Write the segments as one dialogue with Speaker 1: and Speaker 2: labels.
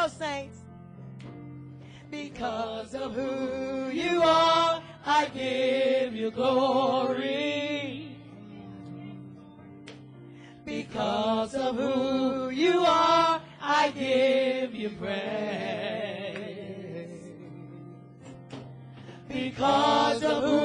Speaker 1: go, saints. Because of who you are, I give you glory. Because of who you are, I give you praise. Because of who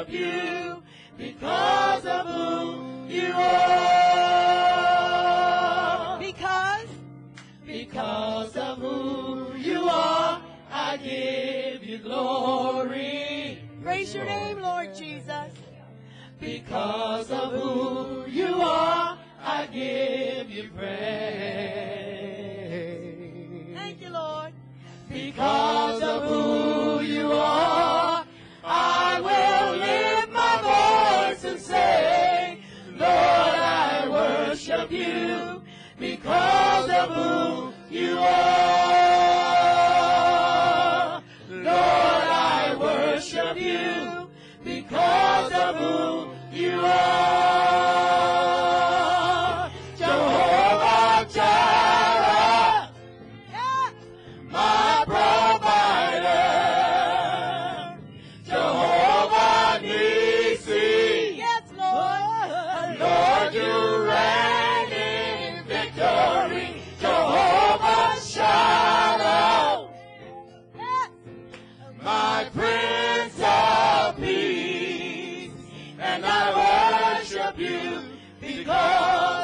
Speaker 1: worship you because of who you are. Because, because of who you are, I give you glory. Praise your name, Lord Jesus. Because of who you are, I give you praise. Worship you because of who you are. Lord, I worship you because of who you are. My Prince of Peace, and I worship you because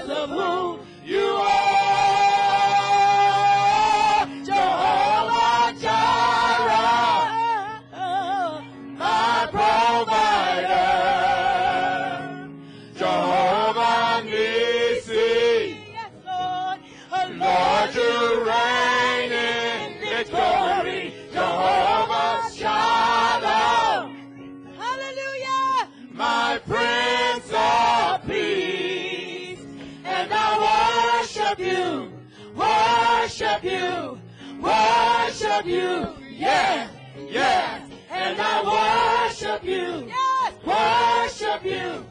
Speaker 1: worship you, worship you. Yeah, yeah. And I worship you, yes. worship you,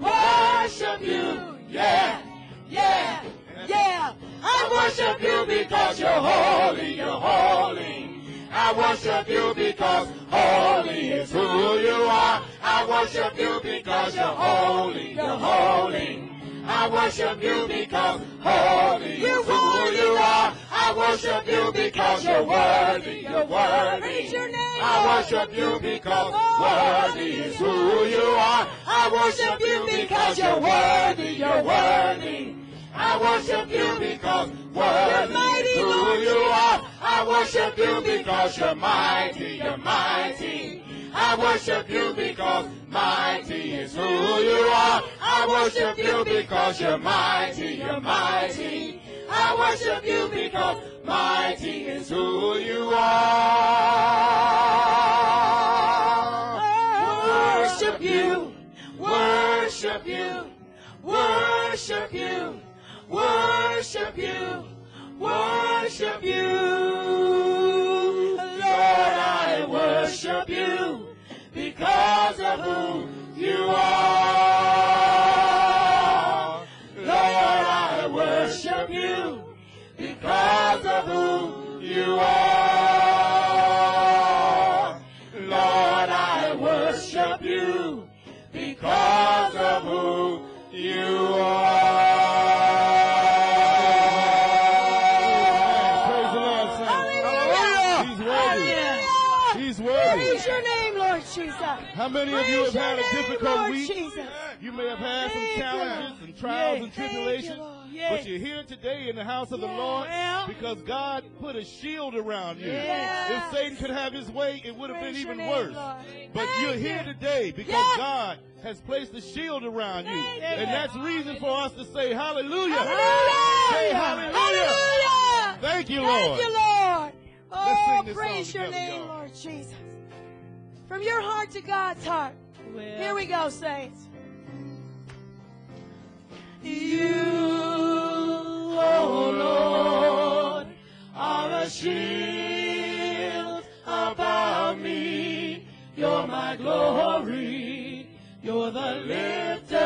Speaker 1: worship you. Yeah, yeah, yeah. I worship you because you're holy, you're holy. I worship you because holy is who you are. I worship you because you're holy, you're holy. I worship you because holy is who you are. I worship you because you're worthy, you're worthy. I worship you because worthy is who you are. I worship you because you're worthy, you're worthy. I worship you because worthy is who you are. I worship you because you're mighty, you're mighty. I worship you because mighty is who you are. I worship you because you're mighty, you're mighty. I worship you because mighty is who you are. Worship you, worship you, worship you, worship you, worship you. Lord, who you are. Jesus.
Speaker 2: How many of you have had a difficult
Speaker 1: Lord
Speaker 2: week?
Speaker 1: Jesus.
Speaker 2: You may have had some
Speaker 1: Thank you,
Speaker 2: challenges and trials
Speaker 1: Yeah.
Speaker 2: and
Speaker 1: you,
Speaker 2: tribulations.
Speaker 1: Yeah.
Speaker 2: but you're here today in the house of the Lord
Speaker 1: Well.
Speaker 2: because God put a shield around you. If Satan could have his way, it would have been
Speaker 1: Praise
Speaker 2: even
Speaker 1: name,
Speaker 2: worse.
Speaker 1: Lord.
Speaker 2: But
Speaker 1: Thank
Speaker 2: you're here today because. God has placed a shield around you.
Speaker 1: Thank
Speaker 2: And
Speaker 1: you.
Speaker 2: that's reason for us to say hallelujah.
Speaker 1: Hallelujah.
Speaker 2: Say hallelujah.
Speaker 1: Hallelujah.
Speaker 2: Thank you, Lord.
Speaker 1: Thank you, Lord. Oh, praise your
Speaker 2: together,
Speaker 1: name. Lord Jesus. From your heart to God's heart. Here we go, saints. You, oh Lord,
Speaker 2: are a shield about me. You're my glory. You're the lifter.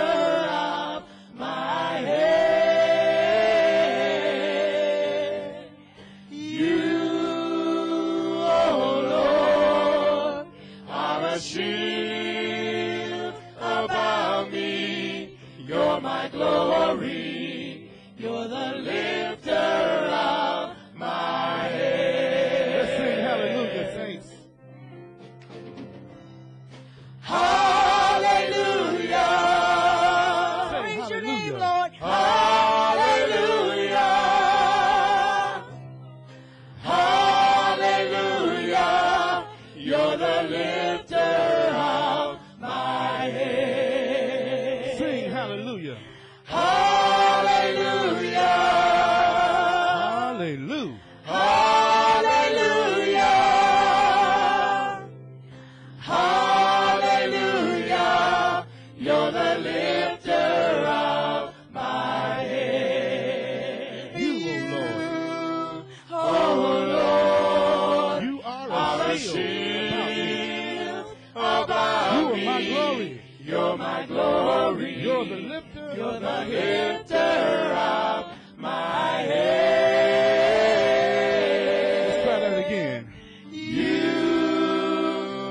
Speaker 1: Glory.
Speaker 2: You're my glory.
Speaker 1: You're the lifter
Speaker 2: You're
Speaker 1: of
Speaker 2: the
Speaker 1: my head.
Speaker 2: lifter of my head.
Speaker 1: Let's try that again.
Speaker 2: You,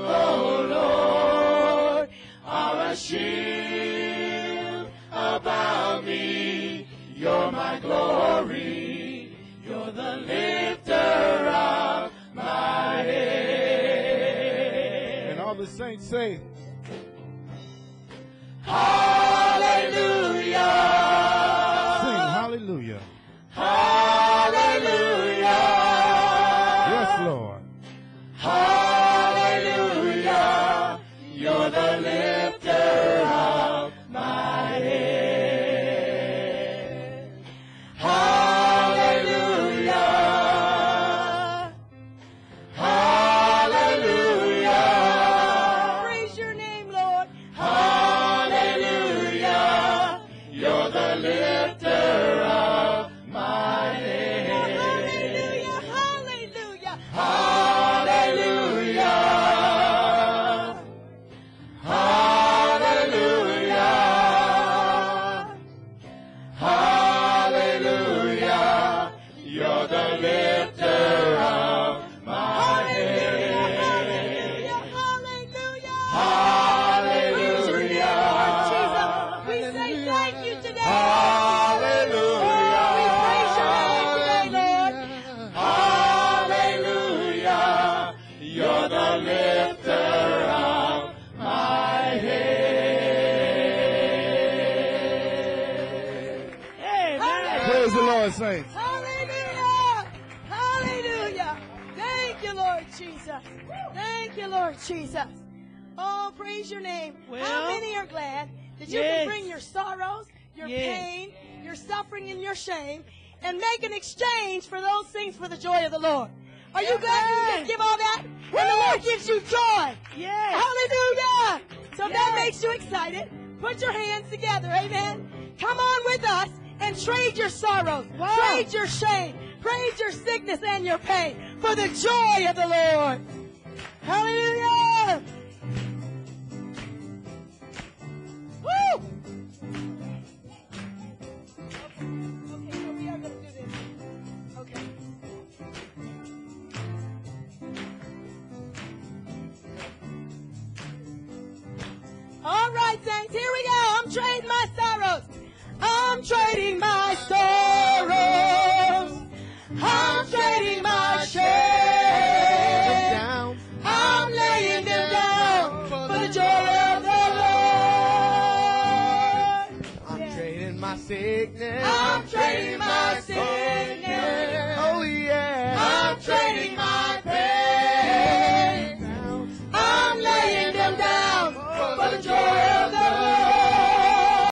Speaker 2: oh Lord, are a shield about me. You're my glory. You're the lifter of my head.
Speaker 1: And all the saints say,
Speaker 2: Praise the
Speaker 3: Lord,
Speaker 1: saints.
Speaker 3: Hallelujah. Hallelujah. Thank you, Lord Jesus. Thank you, Lord Jesus. Oh, praise your name. How many are glad that you
Speaker 2: yes.
Speaker 3: can bring your sorrows, your
Speaker 2: Yes.
Speaker 3: pain, your suffering, and your shame and make an exchange for those things for the joy of the Lord? Are you glad you can give all that? And the Lord gives you joy.
Speaker 2: Yes.
Speaker 3: Hallelujah. So that makes you excited. Put your hands together. Amen. Come on with us and trade your sorrows,
Speaker 2: Wow.
Speaker 3: trade your shame, trade your sickness and your pain for the joy of the Lord. Hallelujah. Woo! Okay, okay, so we are going to do this. Okay. All right, saints, here we go. I'm trading my sorrows. I'm trading my sorrows. I'm trading my shame. I'm laying them down for the joy of the Lord.
Speaker 4: I'm trading my sickness.
Speaker 3: I'm